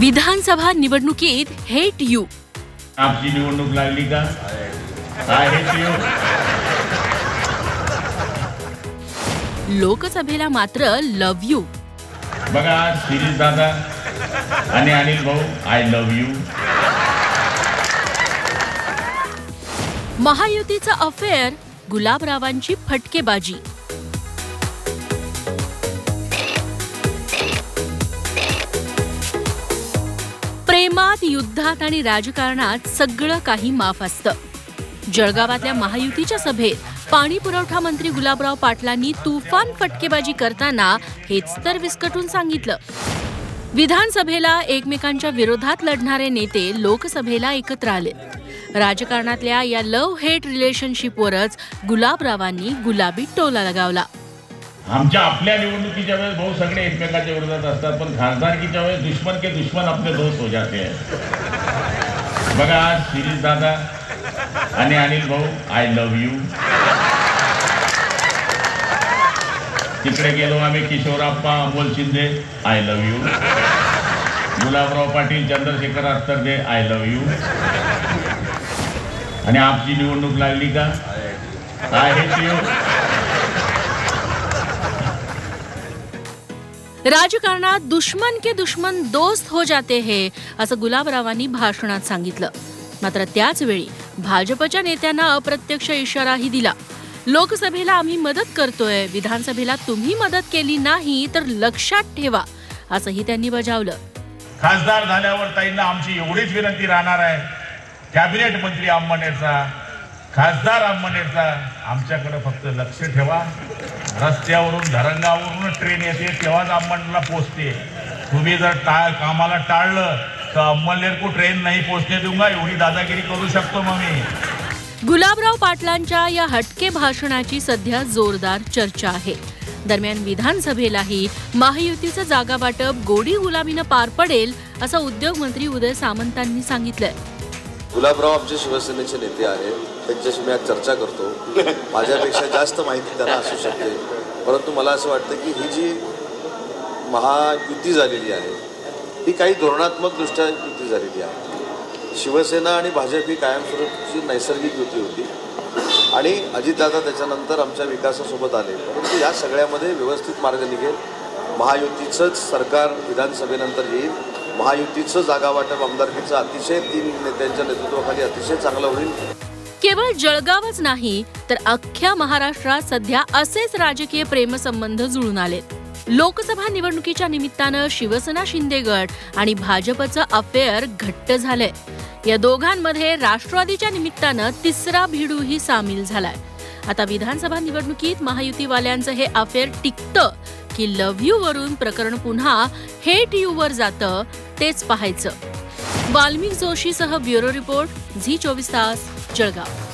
विधानसभा निवडणुकीत hate you. आपची निवडणूक लागली का? लोकसभेला मात्र लव यू. बघा शिरीष दादा आणि अनिल भाऊ आय लव्ह यू महायुतीचं अफेअर गुलाबरावांची फटकेबाजी. प्रेमात युद्धात आणि राजकारणात सगळं काही माफ असतं. जळगावातल्या महायुतीच्या सभेत पाणी पुरवठा मंत्री गुलाबराव पाटलांनी तुफान फटकेबाजी करताना हेच तर विस्कटून सांगितलं. विधानसभेला एकमेकांच्या विरोधात लढणारे नेते लोकसभेला एकत्र आले. राजकारणातल्या या लव्ह हेट रिलेशनशिपवरच गुलाबरावांनी गुलाबी टोला लगावला. आमच्या आपल्या निवडणुकीच्या वेळेस भाऊ सगळे एकमेकाच्या विरोधात असतात पण खासदारकीच्या वेळेस दुश्मन के दुश्मन आपले दोस्त हो जाते. बघा बघा शिरीष दादा आणि अनिल भाऊ आय लव्ह यू तिकडे गेलो आम्ही Kishorappa Amol Shinde I love you Gulabrao Patil Chandrashekhar Attarde I love you आणि आपची निवडणूक लागली का? हे? राजकारणात दुश्मन के दुश्मन दोस्त हो जाते हे असं गुलाबरावांनी भाषणात सांगितलं. मात्र त्याच वेळी भाजपच्या नेत्यांना अप्रत्यक्ष इशाराही दिला. लोकसभेला आम्ही मदत करतोय विधानसभेला तुम्ही मदत केली नाही तर लक्षात ठेवा असंही त्यांनी बजावलं. खासदार झाल्यावर ताईंना आमची एवढीच विनंती राहणार आहे. कॅबिनेट मंत्री अंमनेरचा खासदार अंमनेरचा आमच्याकडे फक्त लक्ष ठेवा. रस्त्यावरून धरंगावरून ट्रेन येते तेव्हाच अंमनेरला पोचते. तुम्ही जर टाळ कामाला टाळलं तर अंमनेर को ट्रेन नाही पोचते तुम्हाला एवढी दादागिरी करू शकतो मग मी. गुलाबराव पाटलांच्या या हटके भाषणाची सध्या जोरदार चर्चा आहे. दरम्यान विधानसभेलाही महायुतीचं जागा वाटप गोडी गुलामीनं पार पडेल असं उद्योग मंत्री उदय सामंतांनी सांगितलंय. गुलाबराव आमचे शिवसेनेचे नेते आहेत. त्यांच्याशी मी आज चर्चा करतो. माझ्यापेक्षा जास्त माहिती त्यांना असू शकते. परंतु मला असं वाटतं की ही जी महायुती झालेली आहे ही काही धोरणात्मक दृष्ट्या युती झालेली आहे. शिवसेना आणि भाजप ही कायमस्वरूपची नैसर्गिक युती होती. आणि अजितदादा त्याच्यानंतर आमच्या विकासासोबत आले. परंतु या सगळ्यामध्ये व्यवस्थित मार्ग निघेल. महायुतीचंच सरकार विधानसभेनंतर येईल. महायुतीचं जागा वाटप आमदारकीचं अतिशय तीन नेत्यांच्या नेतृत्वाखाली अतिशय चांगलं होईल. केवळ जळगावच नाही तर अख्ख्या महाराष्ट्रात सध्या असेच राजकीय प्रेमसंबंध जुळून आलेत. लोकसभा निवडणुकीच्या निमित्तानं शिवसेना शिंदे गट आणि भाजपचं अफेअर घट्ट झालंय. या दोघांमध्ये राष्ट्रवादीच्या निमित्तानं तिसरा भिडूही सामील झालाय. आता विधानसभा निवडणुकीत महायुतीवाल्यांचं हे अफेअर टिकतं की लव्ह यू वरून प्रकरण पुन्हा हेट यू वर जातं तेच पाहायचं. वाल्मिक जोशीसह ब्युरो रिपोर्ट झी चोवीस तास जळगाव.